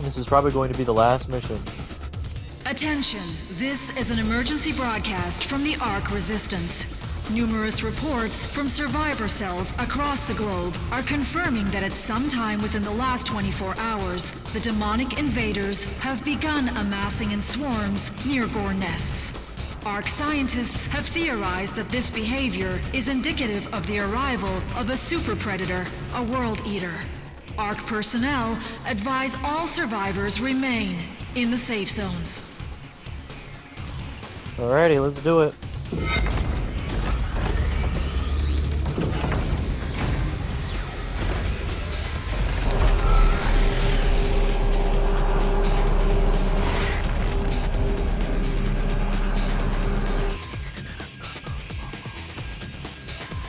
This is probably going to be the last mission. Attention! This is an emergency broadcast from the ARC Resistance. Numerous reports from survivor cells across the globe are confirming that at some time within the last 24 hours, the demonic invaders have begun amassing in swarms near Gore nests. ARC scientists have theorized that this behavior is indicative of the arrival of a super predator, a world eater. ARC personnel advise all survivors remain in the safe zones. Alrighty, let's do it.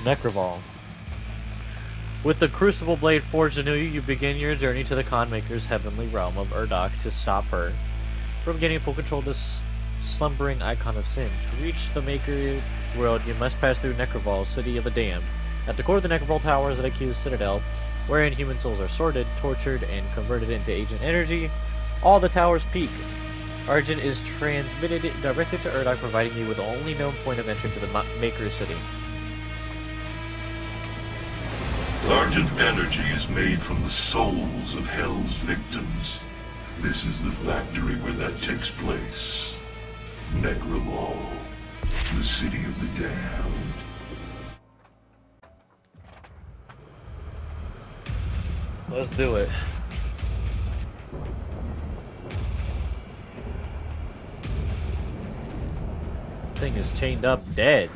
Nekravol. With the Crucible Blade forged anew, you begin your journey to the Khan Maker's heavenly realm of Urdak to stop her from getting full control of this slumbering icon of sin. To reach the Maker world, you must pass through Nekravol, City of the Damned. At the core of the Nekravol Tower is the accused Citadel, wherein human souls are sorted, tortured, and converted into Argent energy. All the towers peak. Argent is transmitted directly to Urdak, providing you with the only known point of entry to the Maker City. Argent energy is made from the souls of Hell's victims. This is the factory where that takes place. Nekravol, the city of the damned. Let's do it. Thing is chained up dead.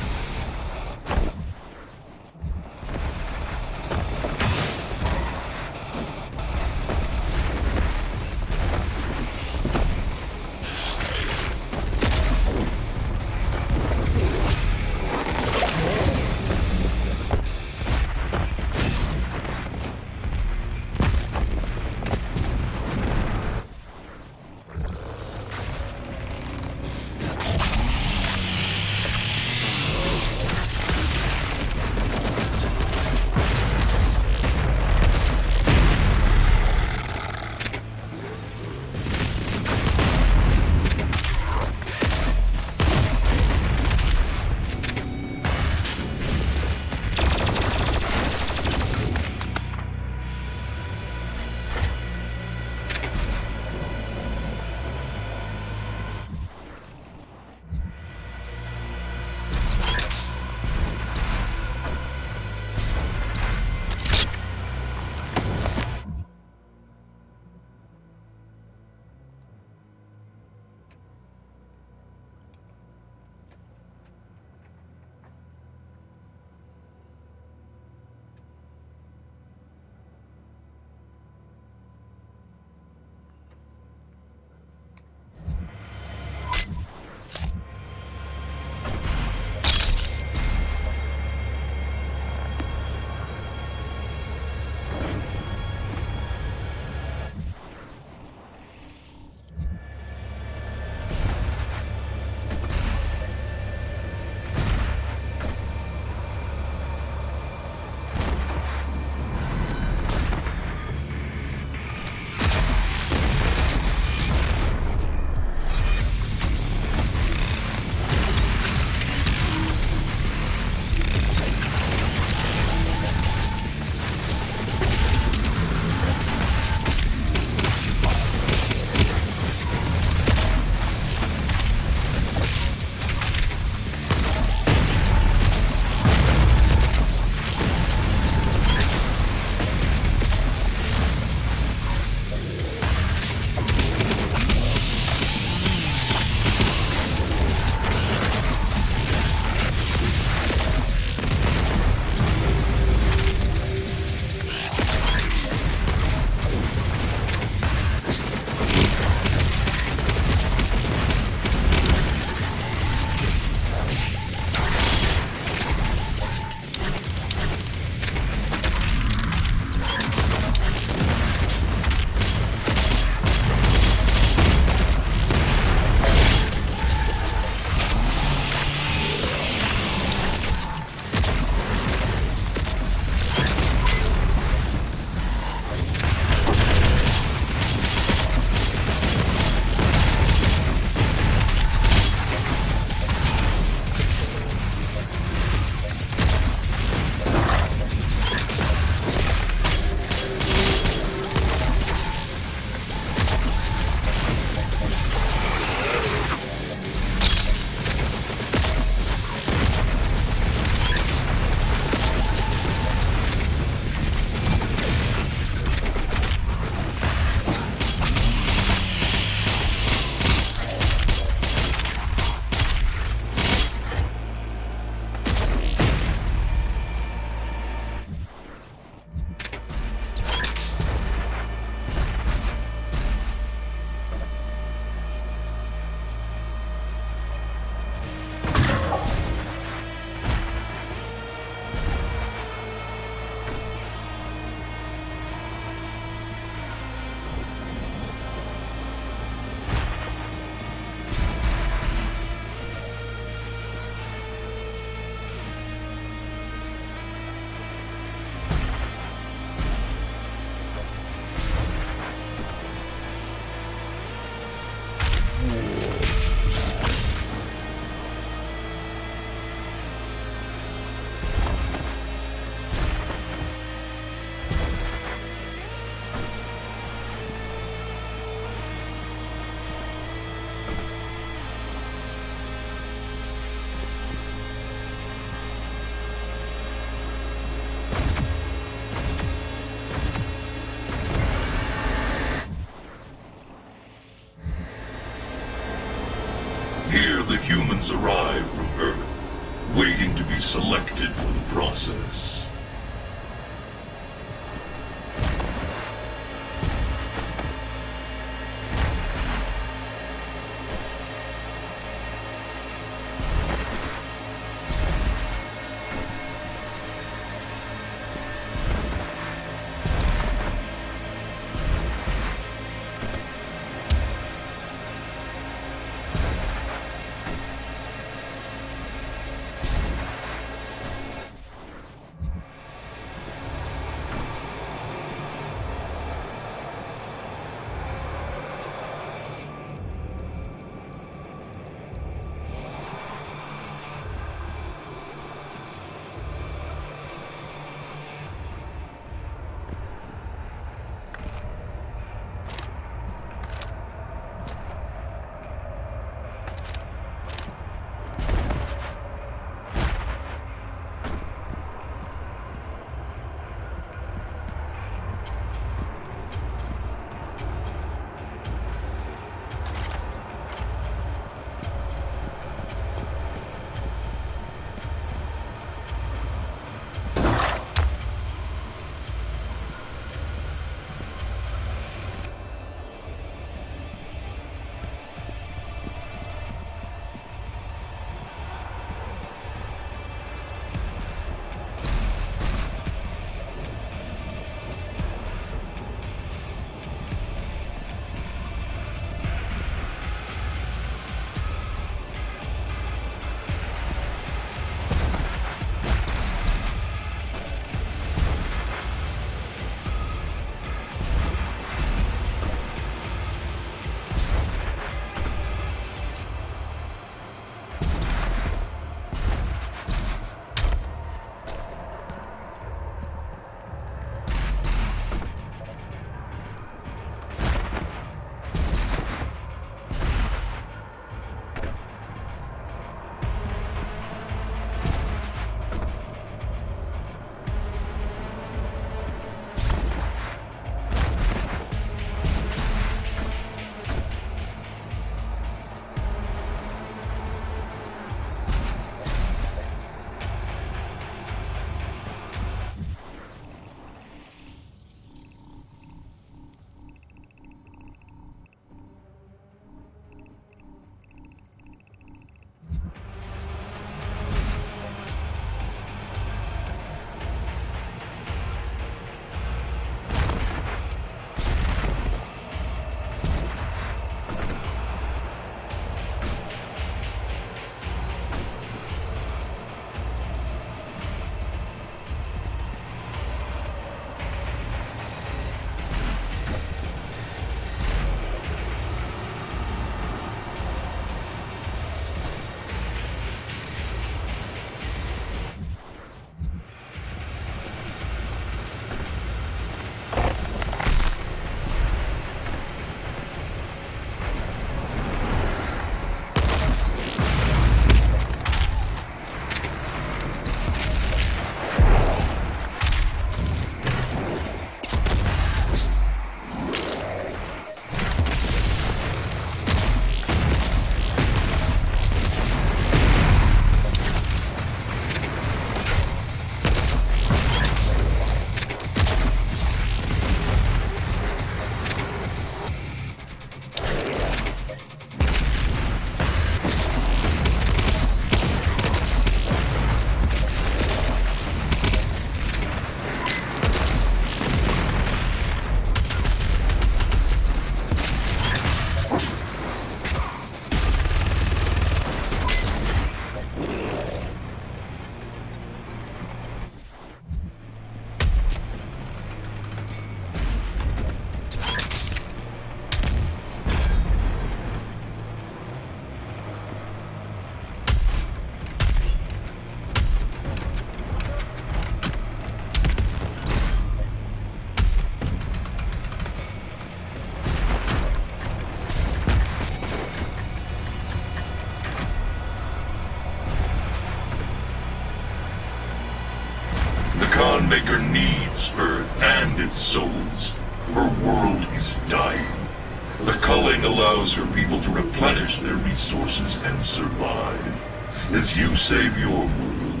Resources and survive. As you save your world,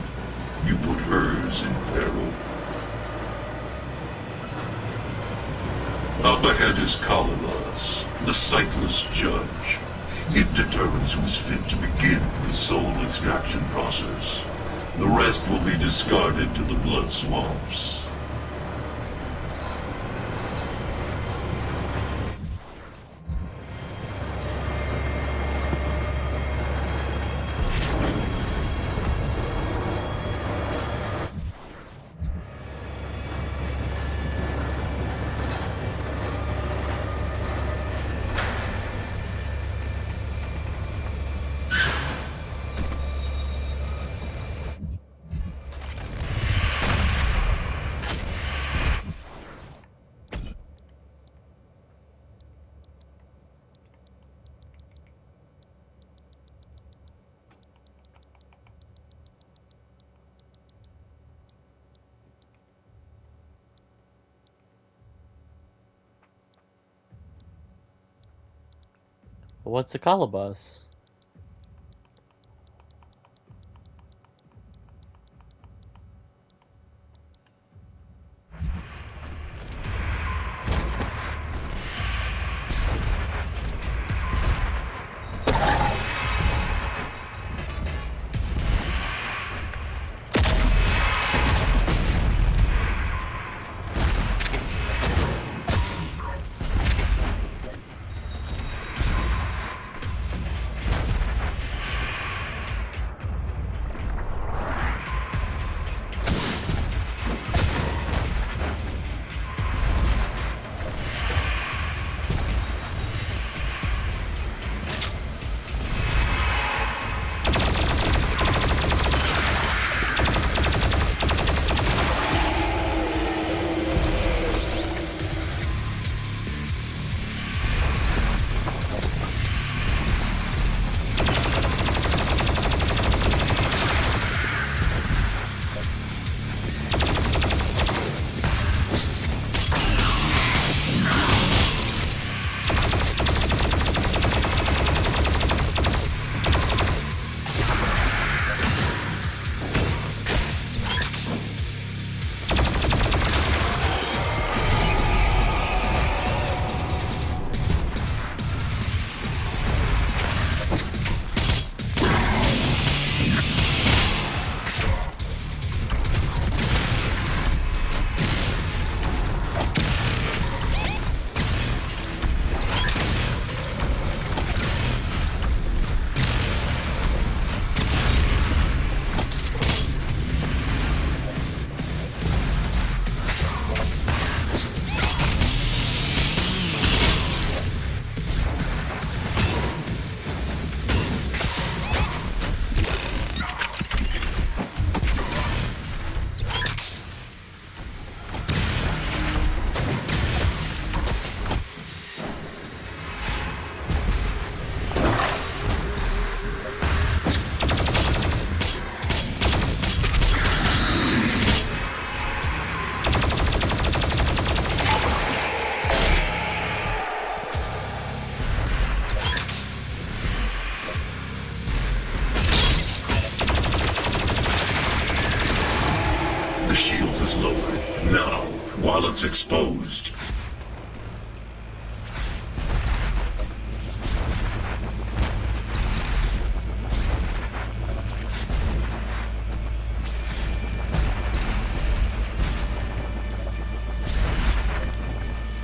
you put hers in peril. Up ahead is Kalabas, the sightless judge. It determines who's fit to begin the soul extraction process. The rest will be discarded to the blood swamps. What's a Calabas?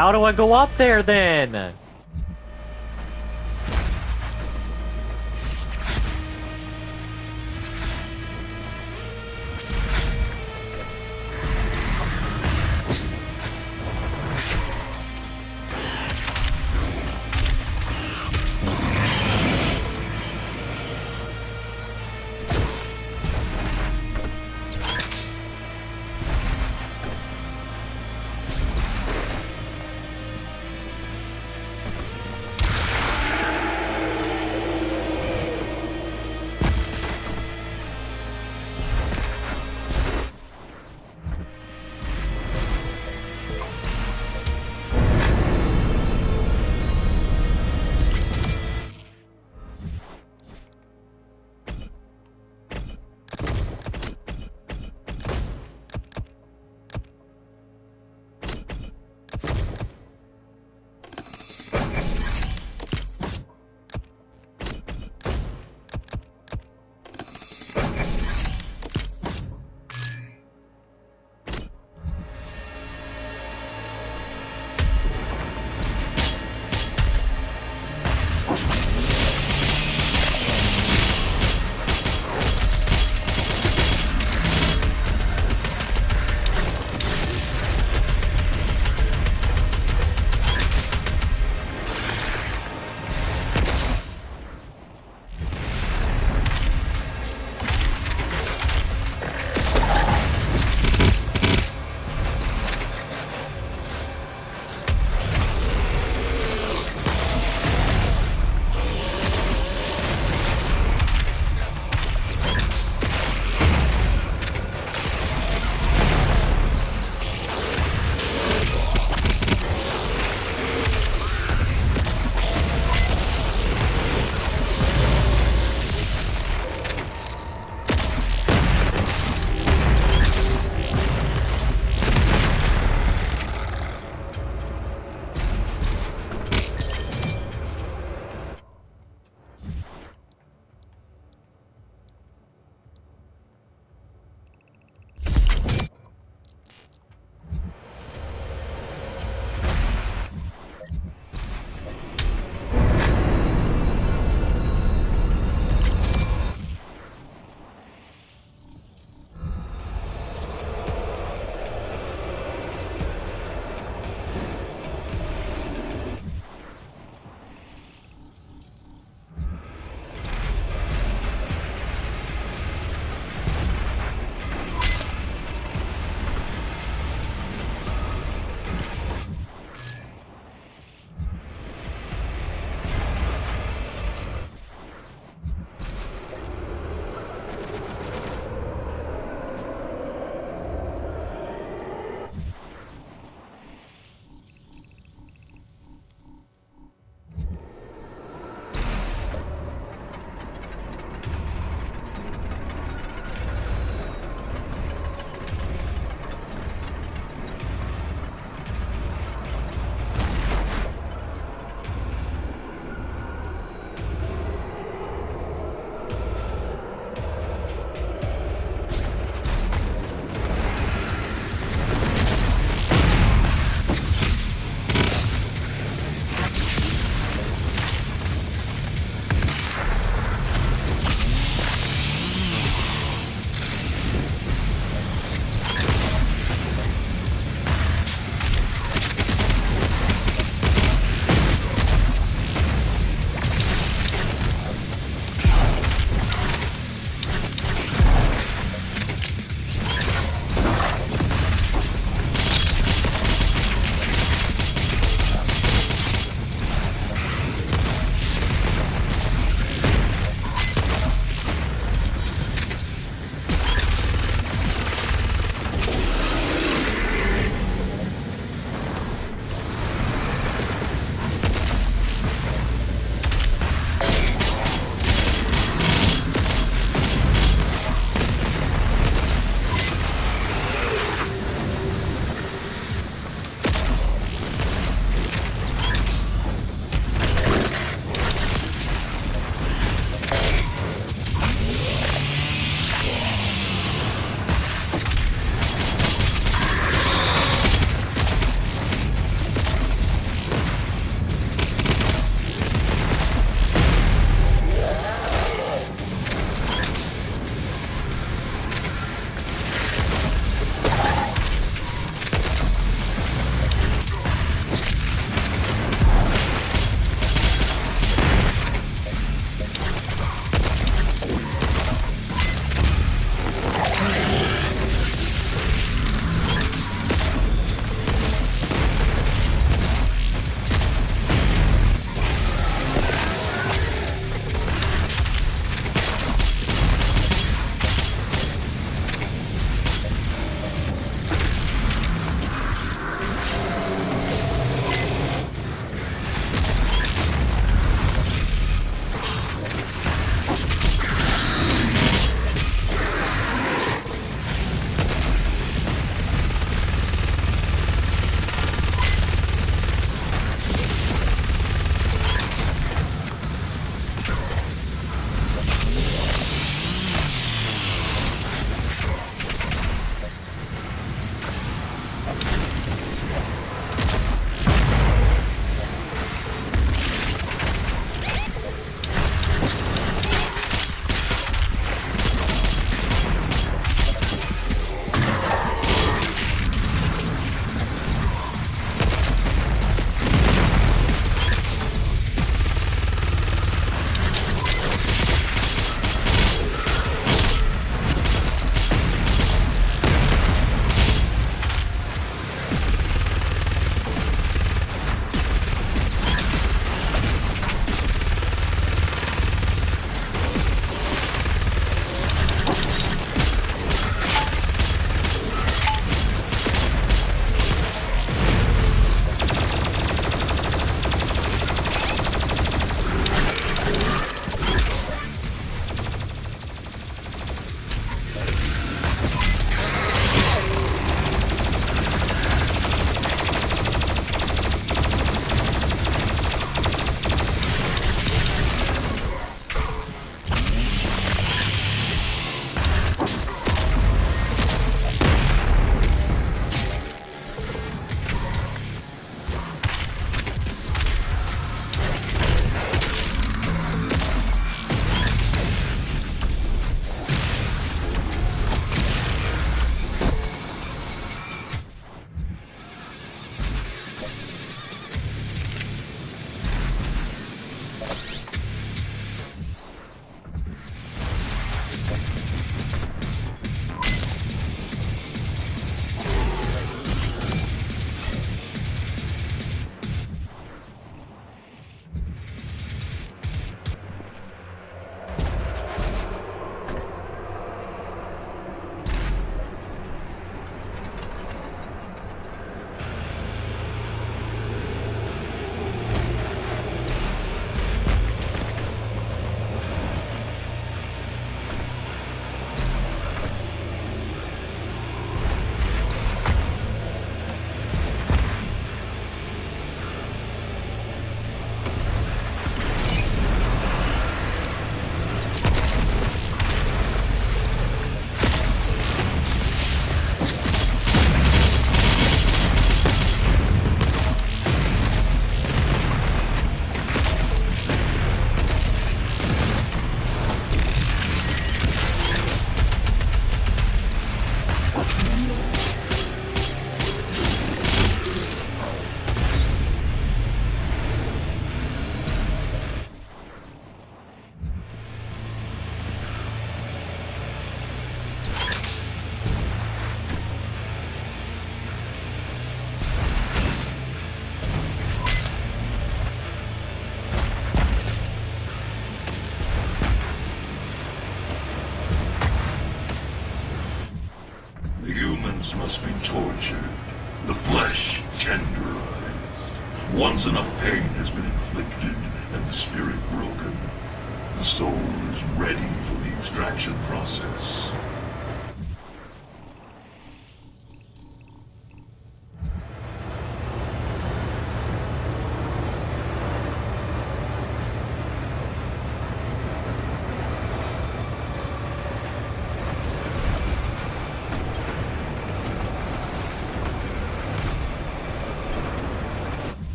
How do I go up there then?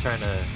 Trying to